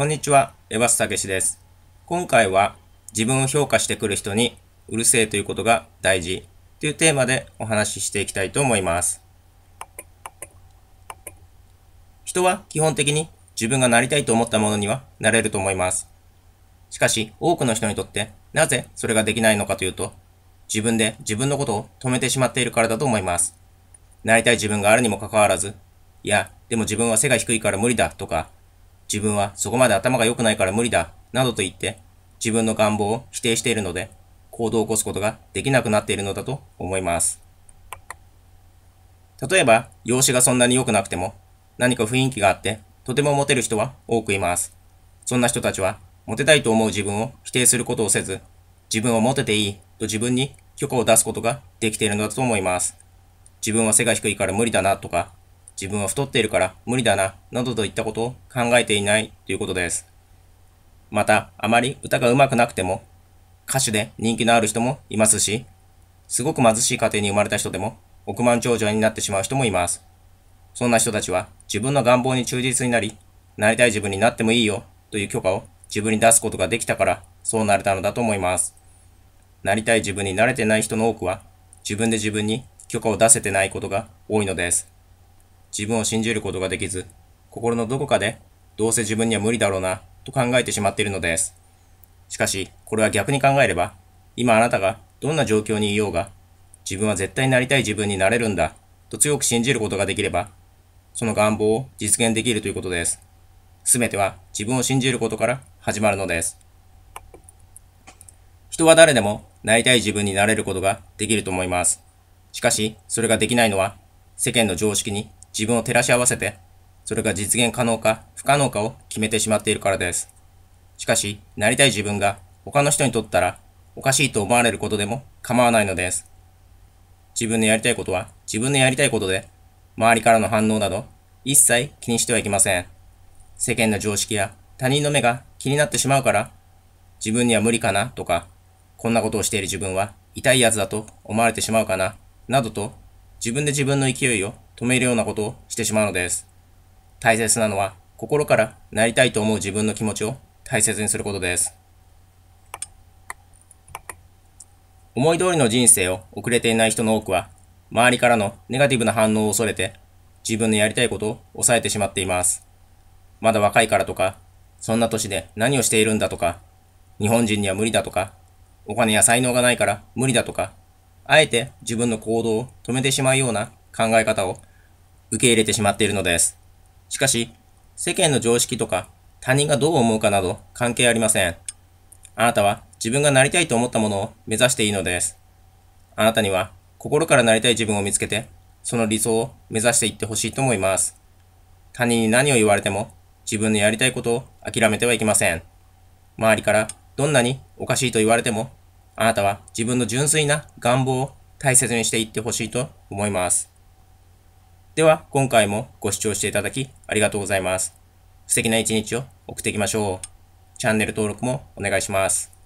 こんにちは、エバスたけしです。今回は自分を評価してくる人にうるせえということが大事というテーマでお話ししていきたいと思います。人は基本的に自分がなりたいと思ったものにはなれると思います。しかし多くの人にとってなぜそれができないのかというと自分で自分のことを止めてしまっているからだと思います。なりたい自分があるにもかかわらず、いや、でも自分は背が低いから無理だとか、自分はそこまで頭が良くないから無理だ、などと言って、自分の願望を否定しているので、行動を起こすことができなくなっているのだと思います。例えば、容姿がそんなに良くなくても、何か雰囲気があって、とてもモテる人は多くいます。そんな人たちは、モテたいと思う自分を否定することをせず、自分をモテていいと自分に許可を出すことができているのだと思います。自分は背が低いから無理だなとか、自分は太っているから無理だな、などといったことを考えていないということです。また、あまり歌が上手くなくても、歌手で人気のある人もいますし、すごく貧しい家庭に生まれた人でも、億万長者になってしまう人もいます。そんな人たちは自分の願望に忠実になり、なりたい自分になってもいいよという許可を自分に出すことができたから、そうなれたのだと思います。なりたい自分になれてない人の多くは、自分で自分に許可を出せてないことが多いのです。自分を信じることができず、心のどこかで、どうせ自分には無理だろうな、と考えてしまっているのです。しかし、これは逆に考えれば、今あなたがどんな状況にいようが、自分は絶対になりたい自分になれるんだ、と強く信じることができれば、その願望を実現できるということです。すべては自分を信じることから始まるのです。人は誰でもなりたい自分になれることができると思います。しかし、それができないのは、世間の常識に自分を照らし合わせて、それが実現可能か不可能かを決めてしまっているからです。しかし、なりたい自分が他の人にとったらおかしいと思われることでも構わないのです。自分のやりたいことは自分のやりたいことで、周りからの反応など一切気にしてはいけません。世間の常識や他人の目が気になってしまうから、自分には無理かなとか、こんなことをしている自分は痛いやつだと思われてしまうかな、などと自分で自分の勢いを止めるようなことをしてしまうのです。大切なのは心からなりたいと思う自分の気持ちを大切にすることです。思い通りの人生を送れていない人の多くは、周りからのネガティブな反応を恐れて、自分のやりたいことを抑えてしまっています。まだ若いからとか、そんな年で何をしているんだとか、日本人には無理だとか、お金や才能がないから無理だとか、あえて自分の行動を止めてしまうような考え方を受け入れてしまっているのです。しかし、世間の常識とか他人がどう思うかなど関係ありません。あなたは自分がなりたいと思ったものを目指していいのです。あなたには心からなりたい自分を見つけて、その理想を目指していってほしいと思います。他人に何を言われても自分のやりたいことを諦めてはいけません。周りからどんなにおかしいと言われても、あなたは自分の純粋な願望を大切にしていってほしいと思います。では、今回もご視聴していただきありがとうございます。素敵な一日を送っていきましょう。チャンネル登録もお願いします。